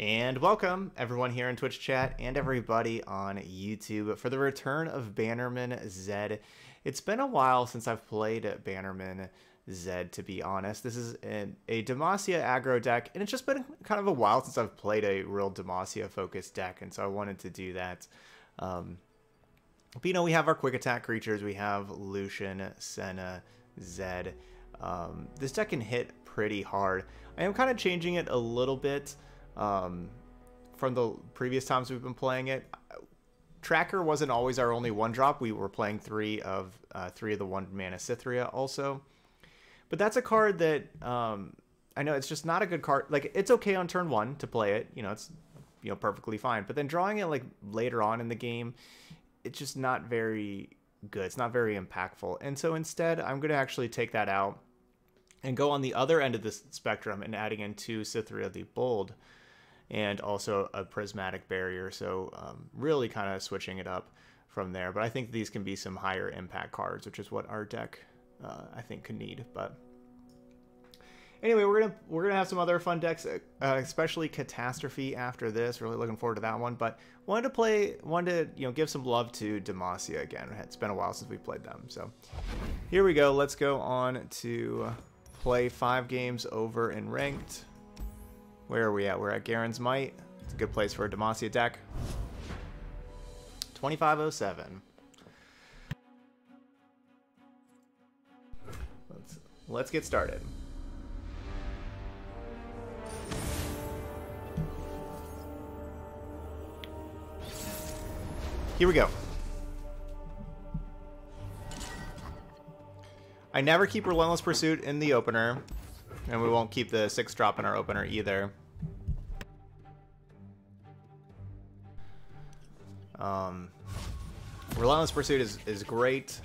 And welcome everyone here in Twitch chat and everybody on YouTube for the return of Bannerman Zed. It's been a while since I've played Bannerman Zed, to be honest. This is an, a Demacia aggro deck, and it's just been kind of a while since I've played a real Demacia focused deck, and so I wanted to do that. Um, but you know, we have our quick attack creatures. We have Lucian, Senna, Zed. Um, this deck can hit pretty hard. I am kind of changing it a little bit um, from the previous times we've been playing it. Tracker wasn't always our only one drop. We were playing three of uh, three of the one mana Cithria also, but that's a card that um, I know it's just not a good card. Like it's okay on turn one to play it. You know it's you know perfectly fine. But then drawing it like later on in the game, it's just not very good. It's not very impactful. And so instead, I'm going to actually take that out and go on the other end of the spectrum and adding in two Cithria the Bold and also a prismatic barrier. So um, really kind of switching it up from there. But I think these can be some higher impact cards, which is what our deck uh, I think could need. But anyway, we're gonna we're gonna have some other fun decks, uh, especially Catastrophe after this. Really looking forward to that one. But wanted to play, wanted to you know give some love to Demacia again. It's been a while since we played them. So here we go. Let's go on to play five games over in ranked. Where are we at? We're at Garen's Might. It's a good place for a Demacia deck. 2507. Let's, let's get started. Here we go. I never keep Relentless Pursuit in the opener, and we won't keep the 6 drop in our opener either. Um, Relentless Pursuit is, is great.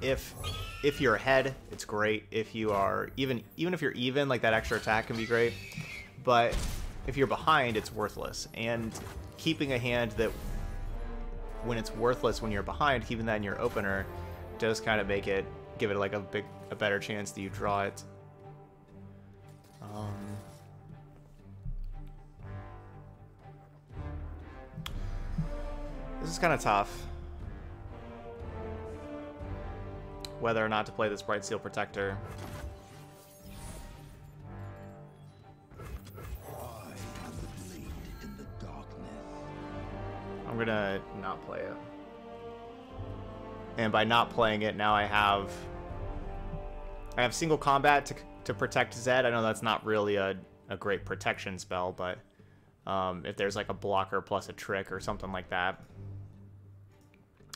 If if you're ahead, it's great. If you are even even if you're even, like that extra attack can be great. But if you're behind, it's worthless. And keeping a hand that when it's worthless when you're behind, keeping that in your opener does kind of make it give it like a big a better chance that you draw it. This is kind of tough. Whether or not to play this Bright Steel Protector. I'm gonna not play it. And by not playing it, now I have I have single combat to, to protect Zed. I know that's not really a, a great protection spell, but um, if there's like a blocker plus a trick or something like that.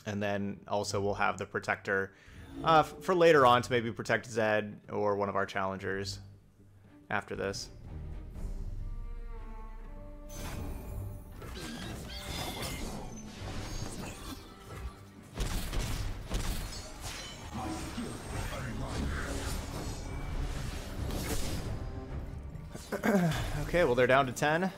And then also we'll have the protector uh, for later on to maybe protect Zed or one of our challengers after this. okay, well they're down to 10.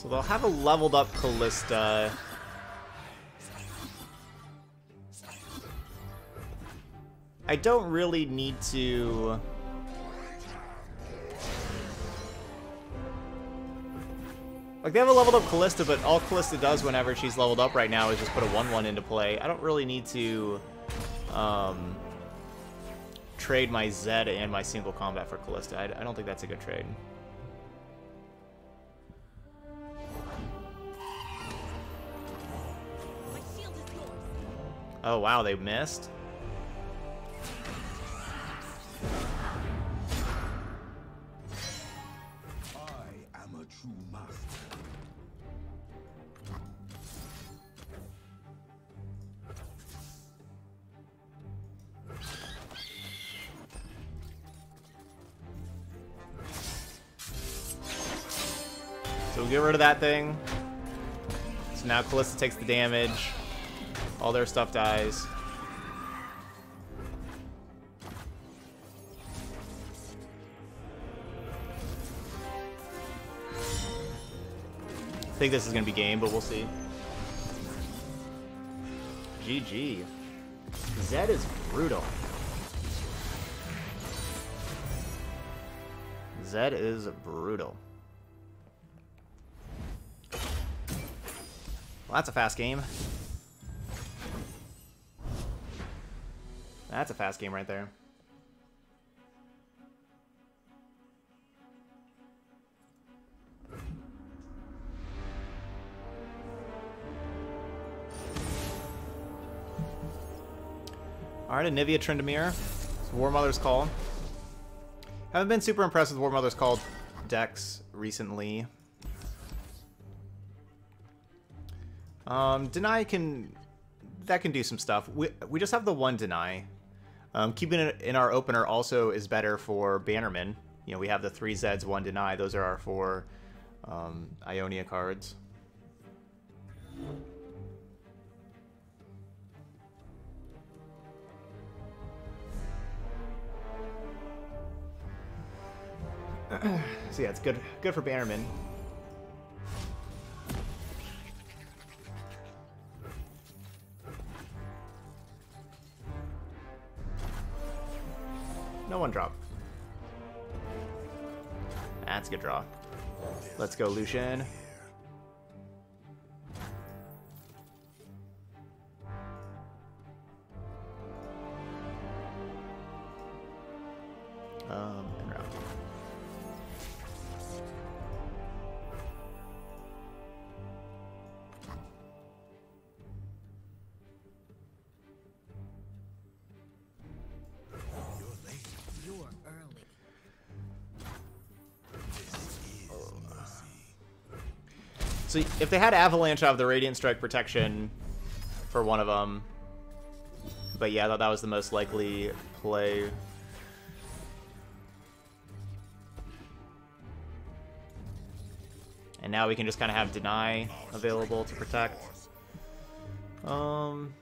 So they'll have a leveled up Kalista. I don't really need to... Like, they have a leveled up Kalista, but all Kalista does whenever she's leveled up right now is just put a 1-1 into play. I don't really need to um, trade my Zed and my single combat for Kalista. I, I don't think that's a good trade. Oh, wow, they missed? So we'll get rid of that thing. So now Kalista takes the damage. All their stuff dies. I think this is going to be game, but we'll see. GG. Zed is brutal. Zed is brutal. Well, that's a fast game. That's a fast game right there. Alright, Anivia Tryndamere. War Mother's Call. Haven't been super impressed with War Mother's Call decks recently. Um, deny can... That can do some stuff. We, we just have the one deny. Um, keeping it in our opener also is better for Bannerman. You know, we have the three Zeds, one deny. Those are our four um, Ionia cards. so yeah, it's good good for Bannerman. No one drop. That's a good draw. Let's go, Lucian. So if they had Avalanche out of the Radiant Strike protection for one of them, but yeah, I thought that was the most likely play. And now we can just kind of have Deny available to protect. Um,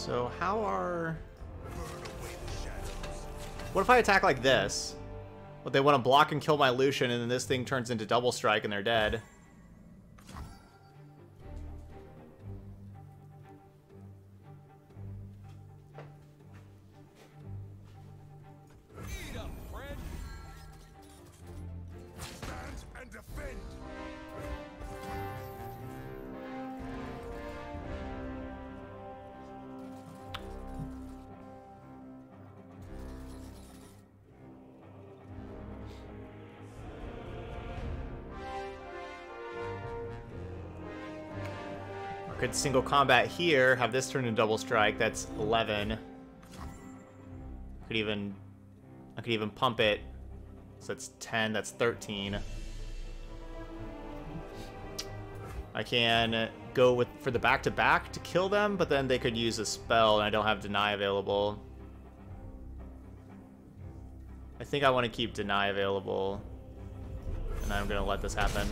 so how are... What if I attack like this? But they want to block and kill my Lucian, and then this thing turns into double strike and they're dead. Single combat here, have this turn into double strike, that's 11. Could even, I could even pump it, so that's 10, that's 13. I can go with for the back-to-back to kill them, but then they could use a spell, and I don't have Deny available. I think I want to keep Deny available, and I'm going to let this happen.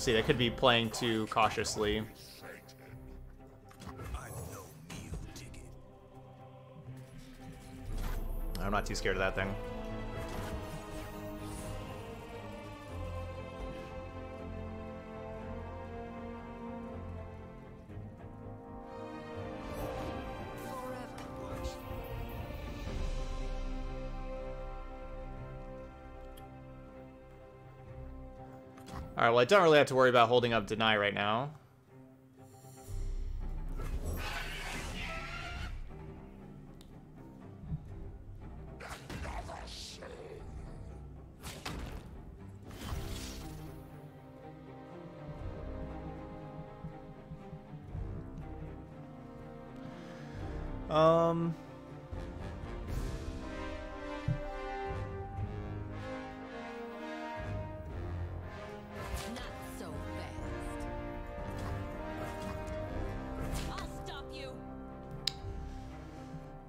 See, they could be playing too cautiously. I'm not too scared of that thing. Well I don't really have to worry about holding up Deny right now.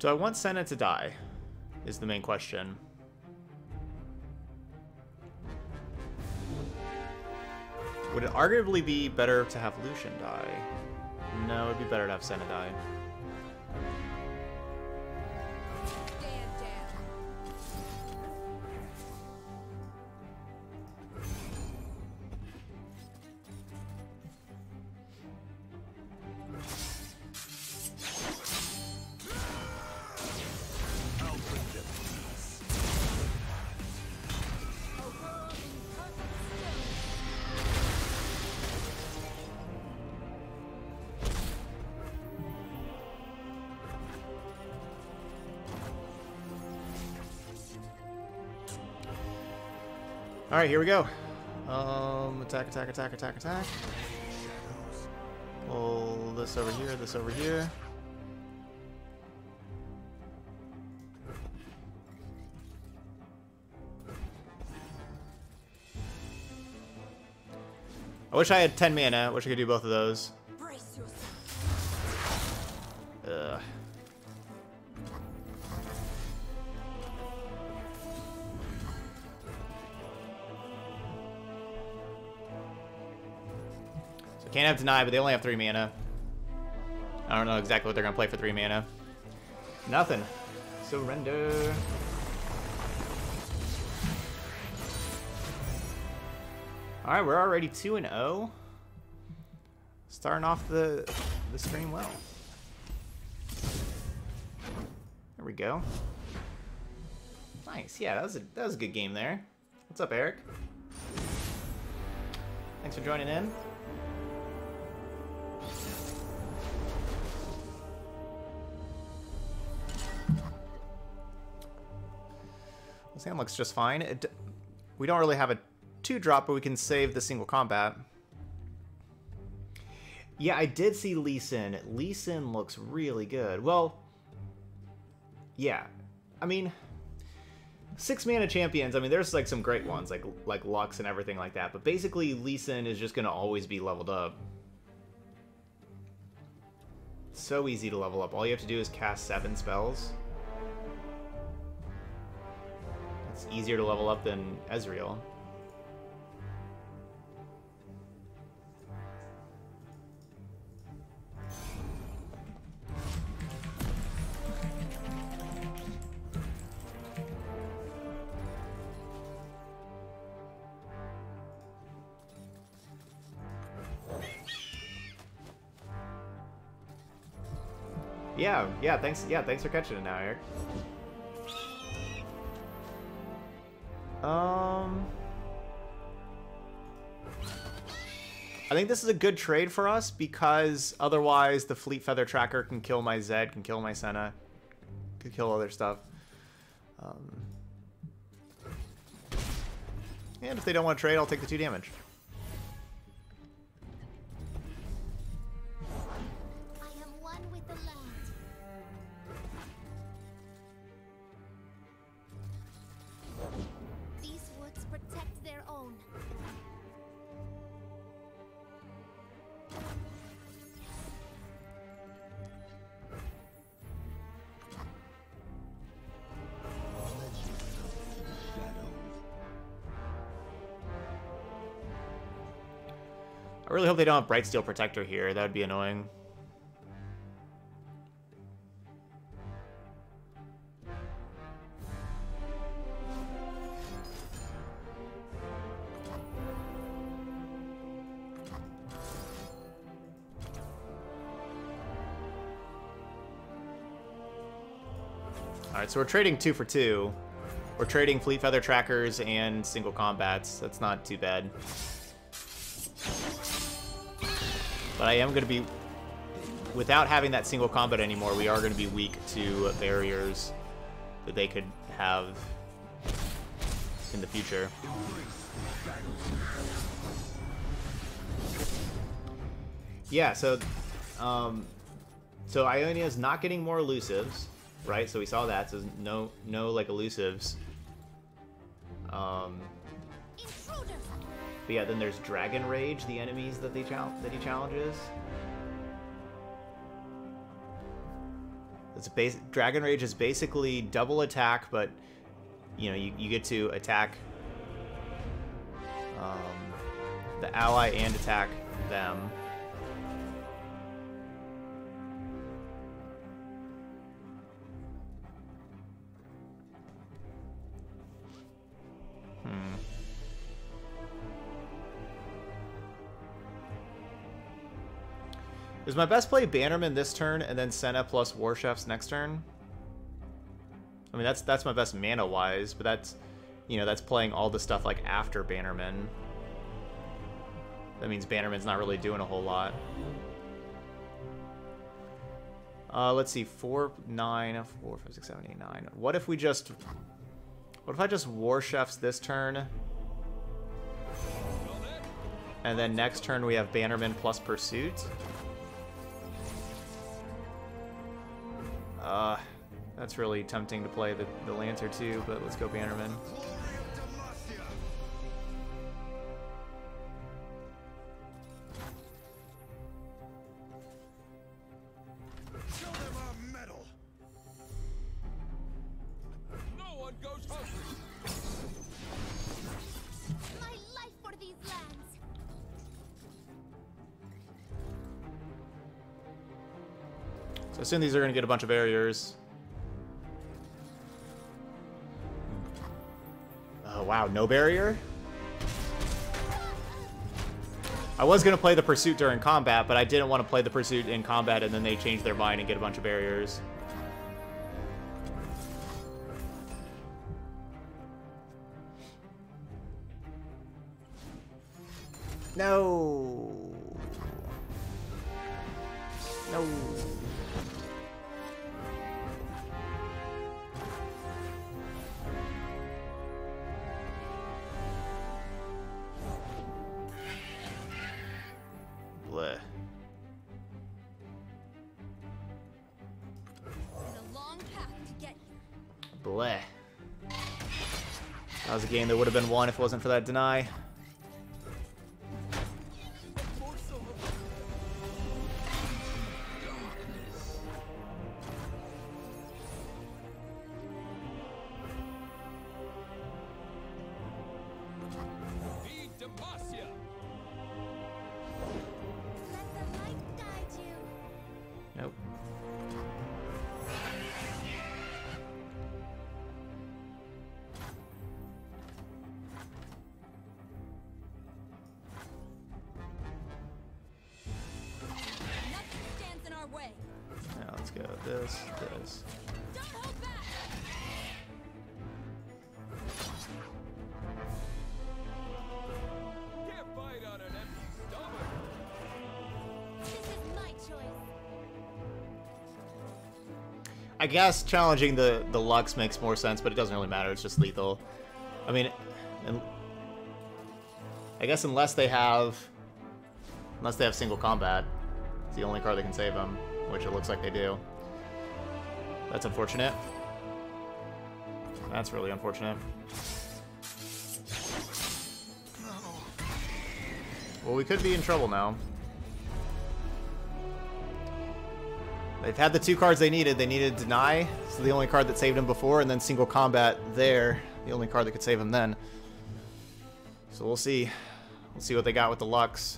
Do I want Senna to die? Is the main question. Would it arguably be better to have Lucian die? No, it'd be better to have Senna die. All right, here we go. Um, attack, attack, attack, attack, attack. Pull this over here, this over here. I wish I had 10 mana. I wish I could do both of those. Can't have deny, but they only have three mana. I don't know exactly what they're gonna play for three mana. Nothing. Surrender. All right, we're already two and zero. Starting off the the stream well. There we go. Nice. Yeah, that was a that was a good game there. What's up, Eric? Thanks for joining in. Hand looks just fine. It, we don't really have a two drop, but we can save the single combat. Yeah, I did see Lee Sin. Lee Sin looks really good. Well, yeah. I mean, six mana champions. I mean, there's like some great ones, like like Lux and everything like that. But basically, Lee Sin is just gonna always be leveled up. So easy to level up. All you have to do is cast seven spells. It's easier to level up than Ezreal. Yeah, yeah, thanks yeah, thanks for catching it now, Eric. Um I think this is a good trade for us because otherwise the Fleet Feather Tracker can kill my Zed, can kill my Senna, could kill other stuff. Um, and if they don't want to trade, I'll take the two damage. I really hope they don't have Bright Steel Protector here. That would be annoying. Alright, so we're trading two for two. We're trading Fleet Feather Trackers and single combats. That's not too bad. But I am going to be... Without having that single combat anymore, we are going to be weak to barriers that they could have in the future. Yeah, so... Um, so Ionia's not getting more elusives, right? So we saw that. So no, no like elusives. Um! But yeah, then there's Dragon Rage, the enemies that they that he challenges. It's base Dragon Rage is basically double attack, but you know you, you get to attack um, the ally and attack them. Is my best play Bannerman this turn and then Senna plus War Chefs next turn? I mean that's that's my best mana wise, but that's you know that's playing all the stuff like after Bannerman. That means Bannerman's not really doing a whole lot. Uh, let's see, 4, 9, 4, 5, 6, 7, 8, 9. What if we just... What if I just War Chefs this turn? And then next turn we have Bannerman plus Pursuit? That's really tempting to play the, the Lancer too, but let's go Bannerman. Glory of Demacia! Show them our mettle! No one goes hungry. My life for these lands! So I assume these are going to get a bunch of barriers. Wow, no barrier? I was going to play the Pursuit during combat, but I didn't want to play the Pursuit in combat and then they change their mind and get a bunch of barriers. No. No. That would have been one if it wasn't for that deny. I guess challenging the the Lux makes more sense, but it doesn't really matter. It's just lethal. I mean, and I guess unless they have unless they have single combat, it's the only card that can save them, which it looks like they do. That's unfortunate. That's really unfortunate. Well, we could be in trouble now. They've had the two cards they needed. They needed Deny, so the only card that saved him before, and then Single Combat there, the only card that could save him then. So we'll see. We'll see what they got with the Lux.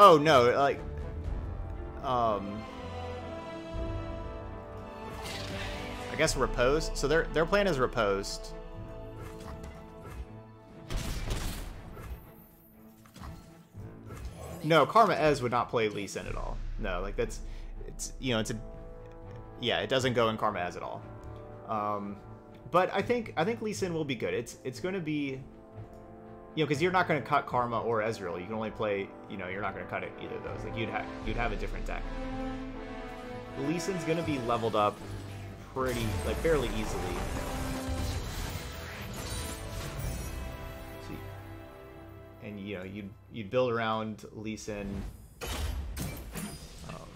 Oh no, like, um, I guess repose. So their their plan is reposed. No, Karma Ez would not play Lee Sin at all. No, like that's it's you know it's a yeah it doesn't go in Karma Ez at all. Um, but I think I think Lee Sin will be good. It's it's going to be you know because you're not going to cut Karma or Ezreal. You can only play you know you're not going to cut it either of those. Like you'd have you'd have a different deck. Lee Sin's going to be leveled up pretty like fairly easily. You know you'd you'd build around Lee Sin. Um,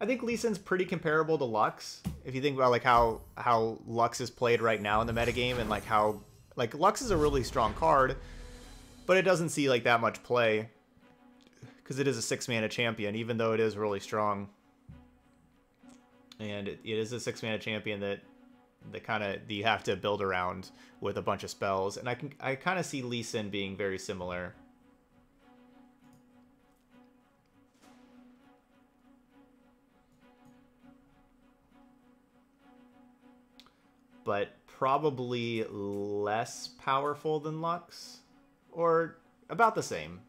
I think Lee Sin's pretty comparable to Lux. If you think about like how how Lux is played right now in the metagame and like how like Lux is a really strong card, but it doesn't see like that much play because it is a six mana champion, even though it is really strong. And it, it is a six mana champion that that kind of you have to build around with a bunch of spells, and I can I kind of see Lee Sin being very similar. But probably less powerful than Lux, or about the same.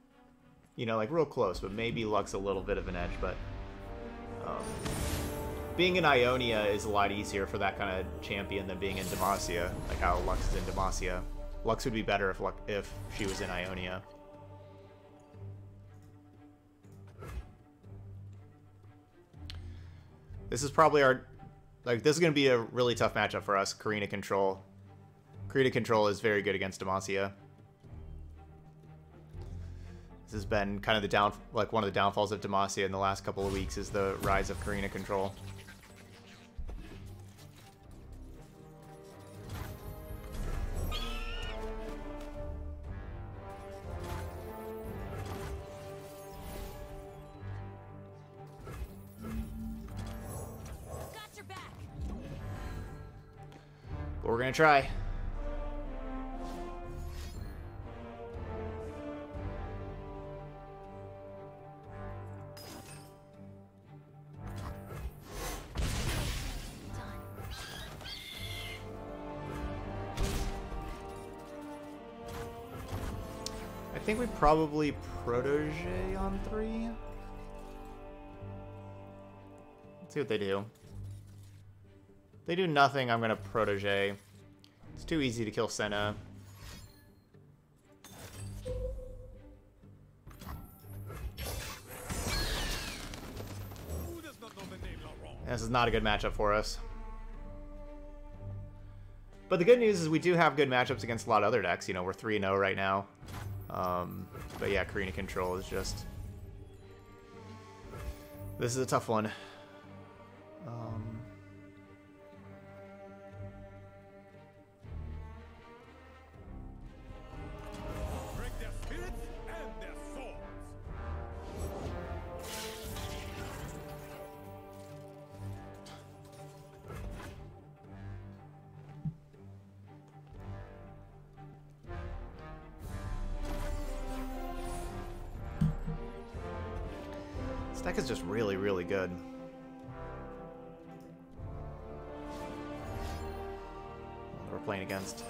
You know, like real close, but maybe Lux a little bit of an edge. But um, being in Ionia is a lot easier for that kind of champion than being in Demacia, like how Lux is in Demacia. Lux would be better if Lux, if she was in Ionia. This is probably our like this is going to be a really tough matchup for us. Karina Control. Karina Control is very good against Demacia. This has been kind of the down like one of the downfalls of Demacia in the last couple of weeks is the rise of Karina Control. But we're gonna try. I think we probably protege on three. Let's see what they do. They do nothing, I'm gonna protege. It's too easy to kill Senna. This is not a good matchup for us. But the good news is we do have good matchups against a lot of other decks. You know, we're 3-0 right now. Um, but yeah, Karina Control is just... This is a tough one. Deck is just really, really good. We're playing against.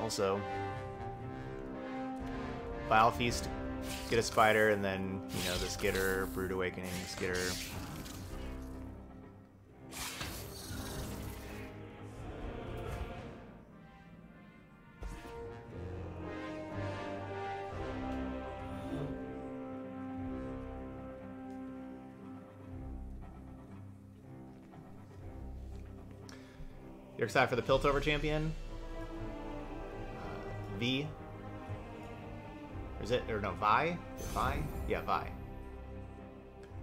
Also. Vile Feast, get a spider, and then, you know, the Skitter, Brood Awakening, Skitter. You're excited for the Piltover champion? V. Is it or no Vi? Vi? Yeah, Vi.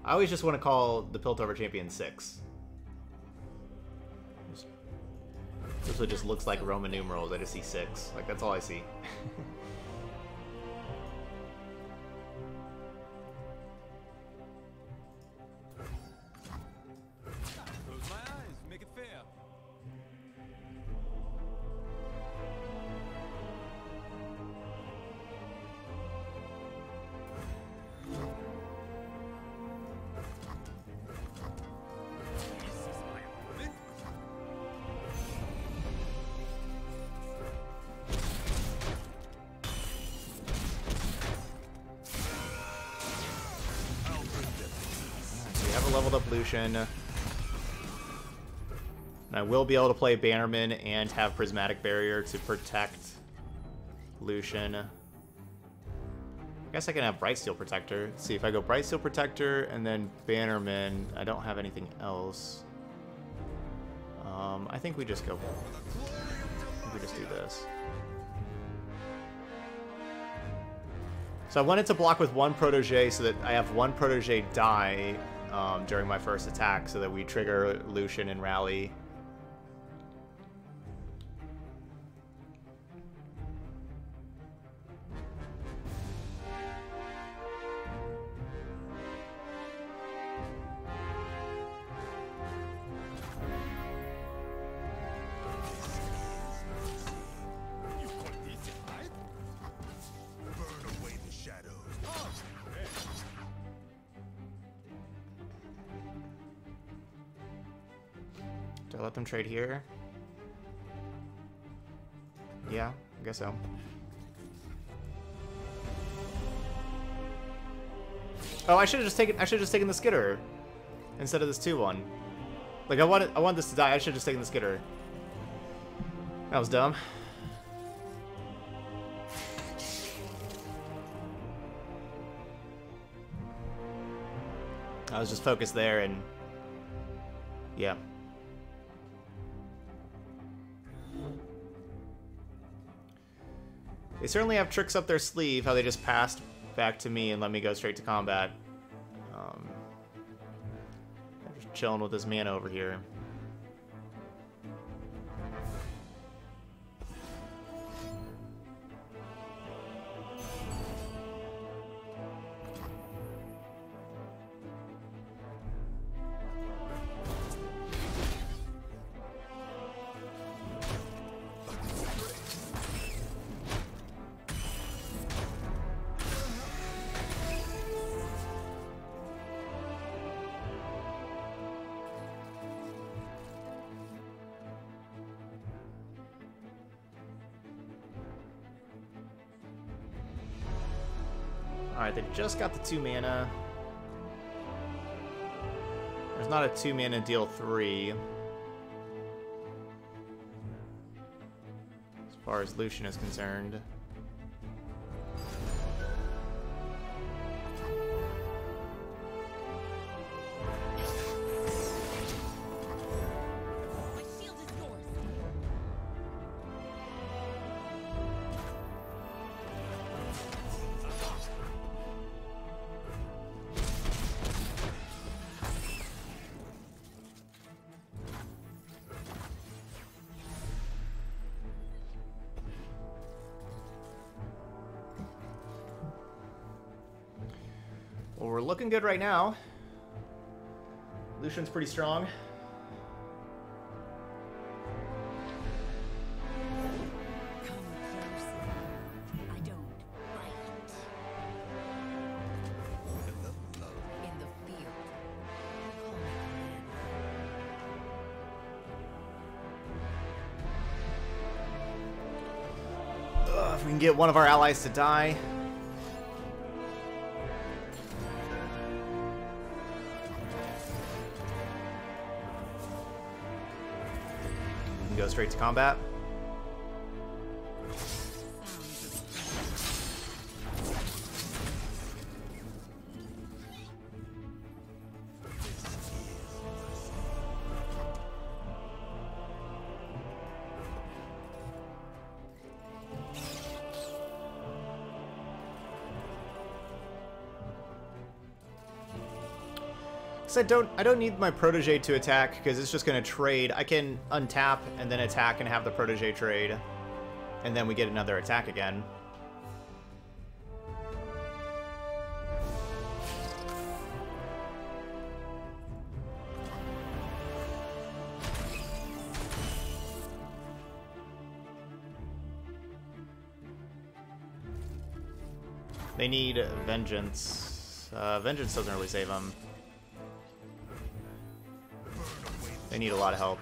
I always just want to call the Piltover champion six. This one just looks like Roman numerals. I just see six. Like that's all I see. Lucian. And I will be able to play Bannerman and have Prismatic Barrier to protect Lucian. I guess I can have Bright Steel Protector. Let's see, if I go Bright Steel Protector and then Bannerman, I don't have anything else. Um, I think we just go... We just do this. So I wanted to block with one Protege so that I have one Protege die um, during my first attack so that we trigger Lucian and Rally. Trade here? Yeah, I guess so. Oh, I should have just taken. I should have just taken the skitter instead of this two one. Like I wanted. I wanted this to die. I should have just taken the skitter. That was dumb. I was just focused there and yeah. They certainly have tricks up their sleeve, how they just passed back to me and let me go straight to combat. Um, I'm just chilling with this man over here. Just got the two mana. There's not a two mana deal three. As far as Lucian is concerned. We're looking good right now. Lucian's pretty strong. If we can get one of our allies to die. Straight to combat. Cause I don't, I don't need my protege to attack because it's just gonna trade. I can untap and then attack and have the protege trade, and then we get another attack again. They need vengeance. Uh, vengeance doesn't really save them. They need a lot of help.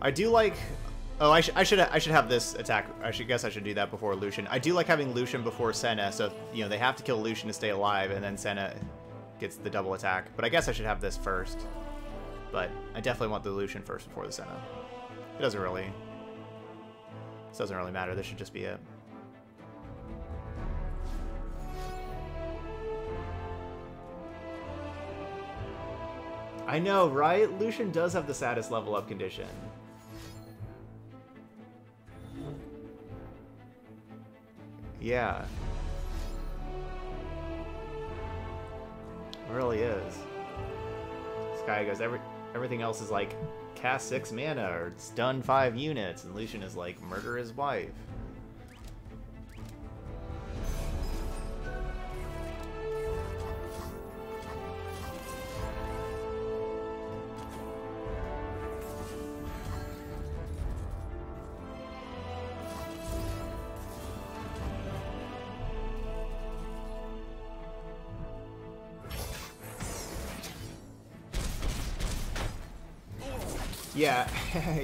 I do like Oh, I, sh- I should I should have this attack. I should guess I should do that before Lucian. I do like having Lucian before Senna, so you know they have to kill Lucian to stay alive, and then Senna gets the double attack. But I guess I should have this first. But I definitely want the Lucian first before the Senna. It doesn't really. This doesn't really matter. This should just be it. I know, right? Lucian does have the saddest level up condition. Yeah. It really is. This guy goes, every everything else is like cast six mana or stun five units, and Lucian is like murder his wife.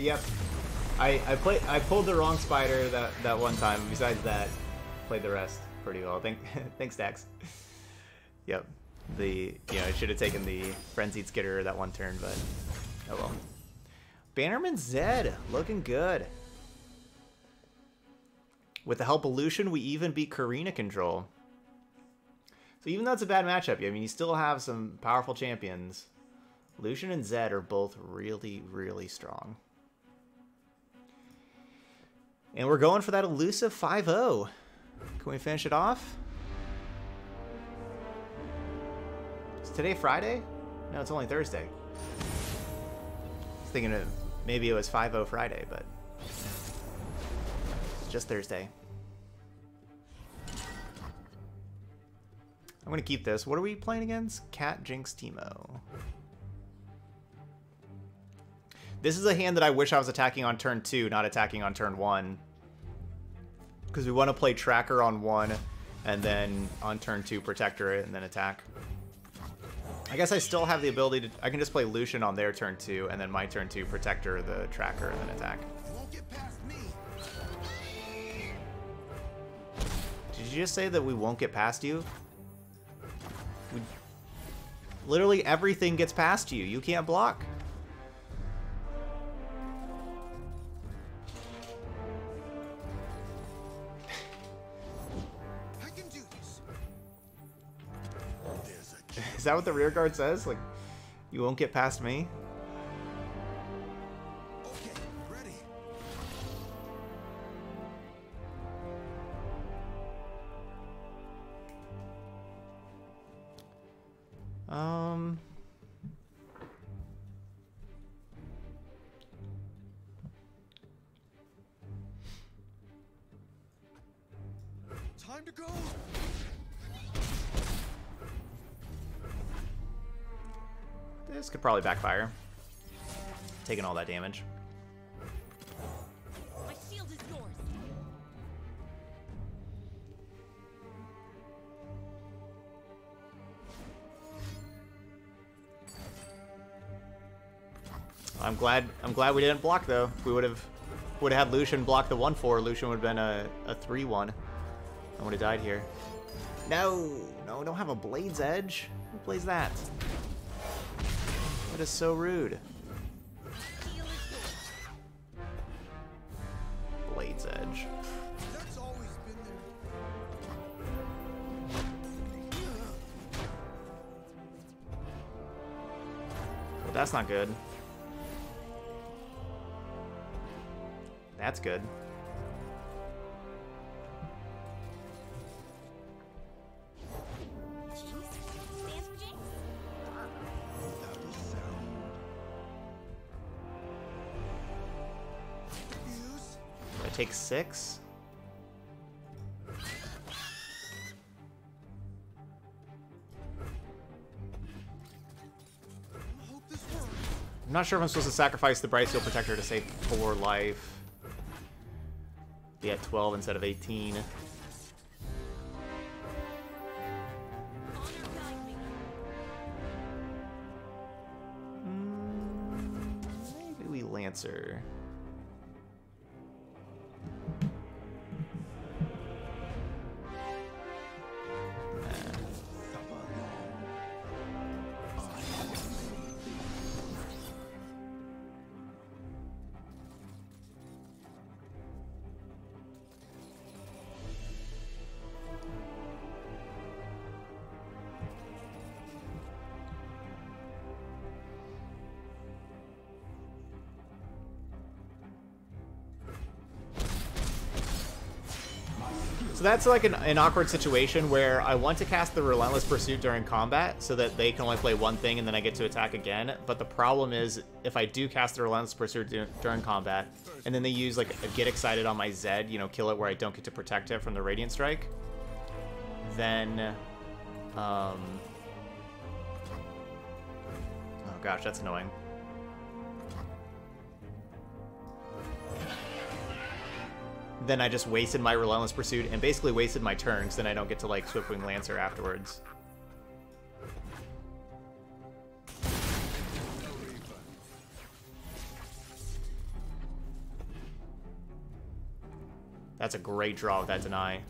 Yep. I I played I pulled the wrong spider that that one time. Besides that, played the rest pretty well. Thank thanks Dax. Yep. The you know I should have taken the frenzied skitter that one turn, but oh well. Bannerman Zed looking good. With the help of Lucian, we even beat Karma control. So even though it's a bad matchup, I mean you still have some powerful champions. Lucian and Zed are both really, really strong. And we're going for that elusive 5-0. Can we finish it off? Is today Friday? No, it's only Thursday. I was thinking of maybe it was 5-0 Friday, but it's just Thursday. I'm to keep this. What are we playing against? Cat Jinx Teemo. This is a hand that I wish I was attacking on turn 2, not attacking on turn 1. Because we want to play Tracker on 1, and then on turn 2 Protector and then attack. I guess I still have the ability to... I can just play Lucian on their turn 2, and then my turn 2 Protector the Tracker, and then attack. Did you just say that we won't get past you? We... Literally everything gets past you. You can't block. Is that what the rear guard says? Like, you won't get past me? Okay, ready. Um. Time to go. This could probably backfire. Taking all that damage. My shield is yours. I'm glad. I'm glad we didn't block though. We would have, would have had Lucian block the one four. Lucian would have been a a three one. I would have died here. No, no, don't have a Blade's Edge. Who plays that? That is so rude. Blade's Edge. But that's not good. That's good. I take six. I'm not sure if I'm supposed to sacrifice the Bright Steel Protector to save four life. Be at 12 instead of 18. That's like an, an awkward situation where I want to cast the Relentless Pursuit during combat so that they can only play one thing and then I get to attack again. But the problem is if I do cast the Relentless Pursuit during combat and then they use like Get Excited on my Zed, you know, kill it where I don't get to protect it from the Radiant Strike, then... Um, oh gosh, that's annoying. Then I just wasted my Relentless Pursuit and basically wasted my turns, then I don't get to, like, Swiftwing Lancer afterwards. That's a great draw with that deny.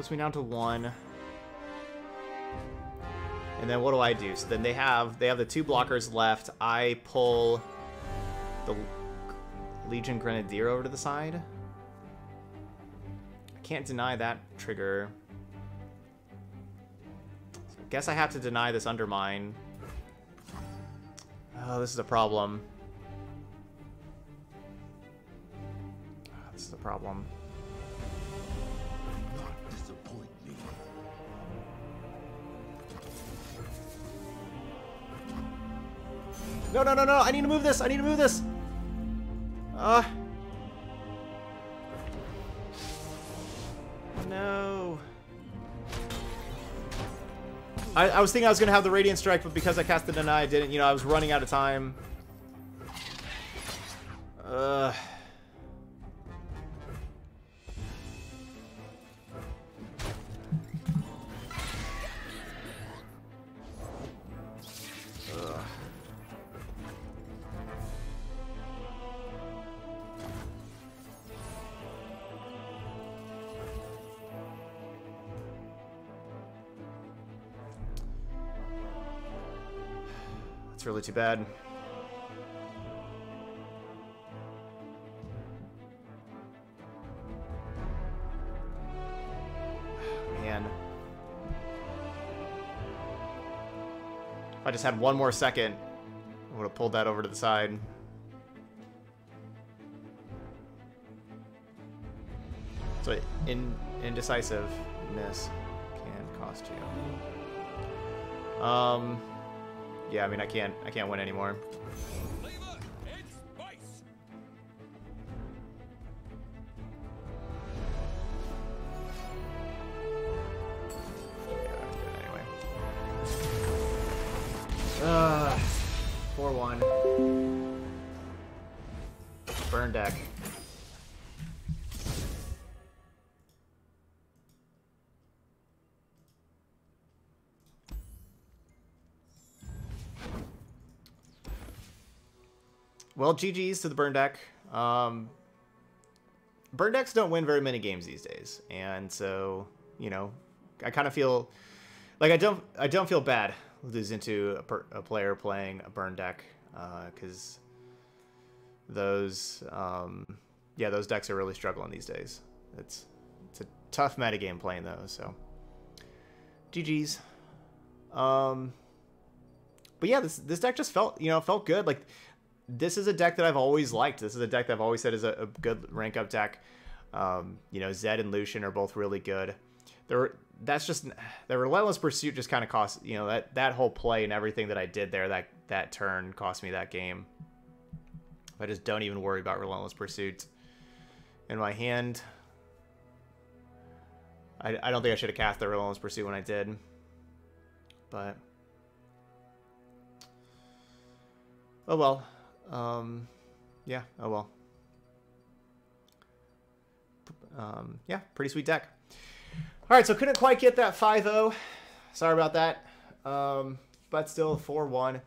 Puts me down to one. And then what do I do? So then they have they have the two blockers left. I pull the Legion Grenadier over to the side. I can't deny that trigger. So I guess I have to deny this Undermine. Oh, this is a problem. Ah, This is a problem. No, no, no, no! I need to move this! I need to move this! Uh. No. I, I was thinking I was gonna have the Radiant Strike, but because I cast the Deny, I didn't. You know, I was running out of time. Ugh. That's really too bad. Man. If I just had one more second, I would have pulled that over to the side. So in indecisiveness can cost you. Um, yeah, I mean I can't I can't win anymore. Well, GG's to the burn deck. Um, burn decks don't win very many games these days, and so you know, I kind of feel like I don't I don't feel bad losing to a, per, a player playing a burn deck because those um, yeah those decks are really struggling these days. It's it's a tough metagame playing those. So GG's. Um, but yeah, this this deck just felt you know felt good. Like this is a deck that I've always liked. This is a deck that I've always said is a, a good rank up deck. Um, you know, Zed and Lucian are both really good. There, that's just the relentless pursuit. Just kind of cost you know that that whole play and everything that I did there that that turn cost me that game. I just don't even worry about relentless pursuit in my hand. I, I don't think I should have cast the relentless pursuit when I did, but oh well. Um, yeah. Oh well. Um, yeah, pretty sweet deck. All right, so couldn't quite get that 5-0. Sorry about that. Um, but still 4-1.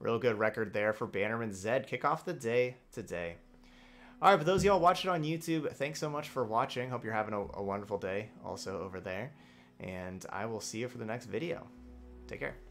Real good record there for Bannerman Zed. Kick off the day today. All right, but those of y'all watching on YouTube, thanks so much for watching. Hope you're having a, a wonderful day also over there. And I will see you for the next video. Take care.